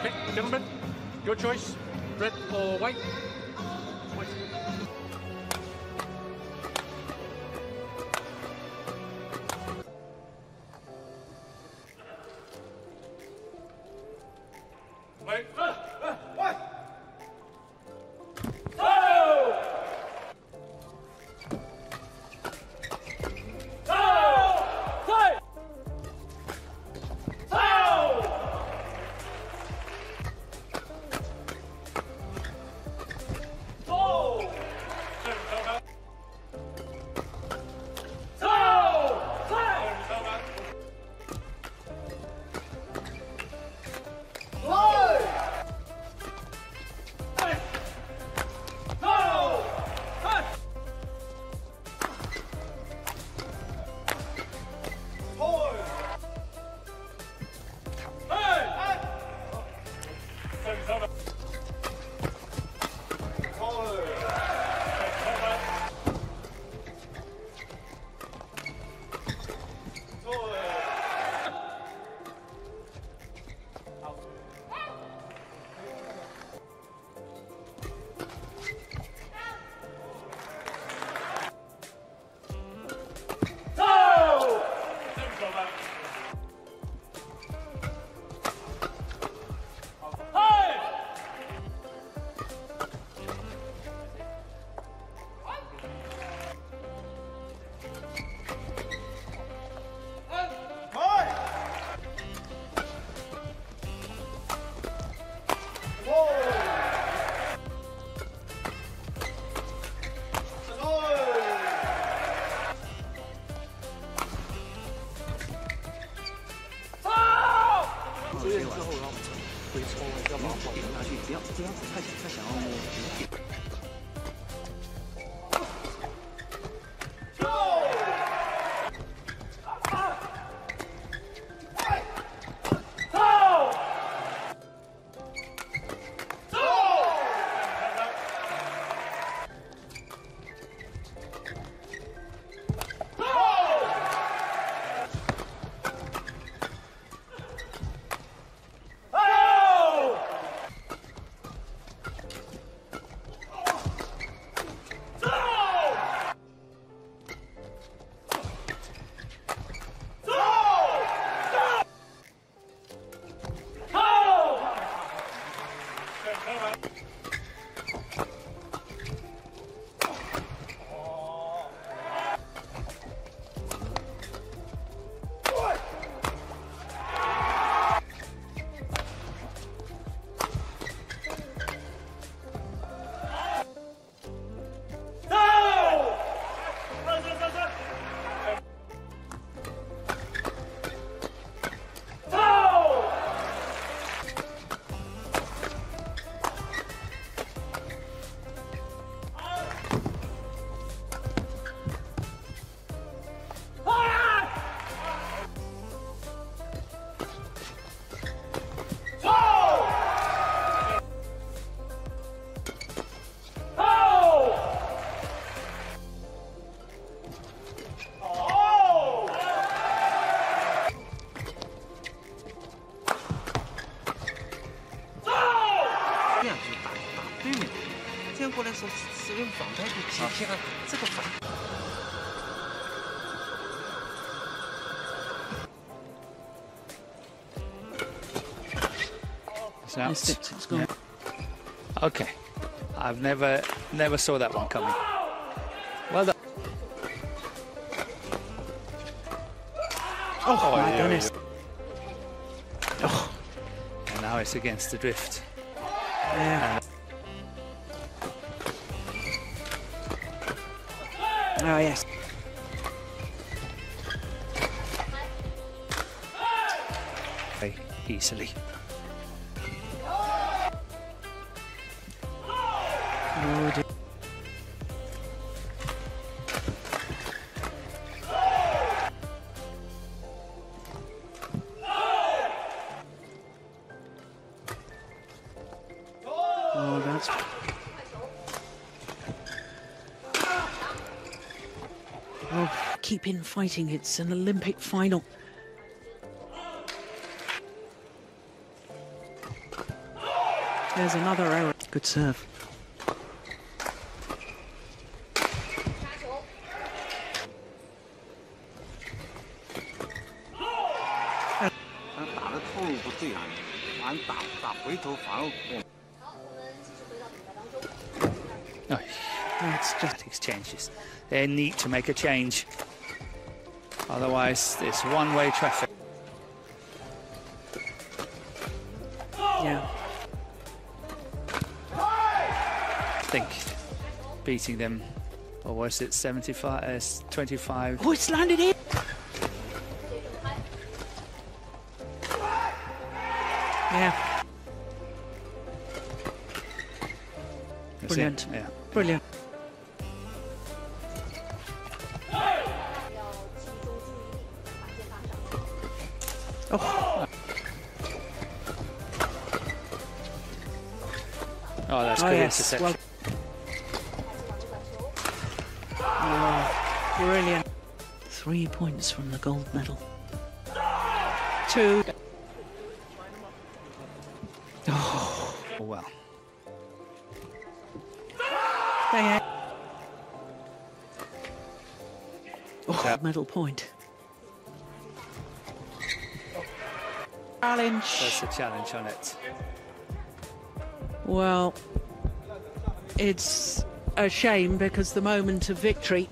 Okay, gentlemen, your choice, red or white? White. Missed it. It's gone. Okay. I've never never saw that one coming. Well done. Oh, oh my goodness. oh And now it's against the drift. Yeah. Oh, yes. Very easily. Oh, keep in fighting. It's an Olympic final. There's another error. Good serve. That's just exchanges. They need to make a change. Otherwise, it's one-way traffic. yeah. I think beating them, or was it 75, uh, 25? Oh, it's landed in. Yeah, Brilliant. Yeah. brilliant. Oh, Oh, that's oh good yes. interception. Well. Oh, brilliant. Three points from the gold medal. Two. Oh, well. They Oh, medal point. Challenge. That's a challenge on it. Well, it's a shame because the moment of victory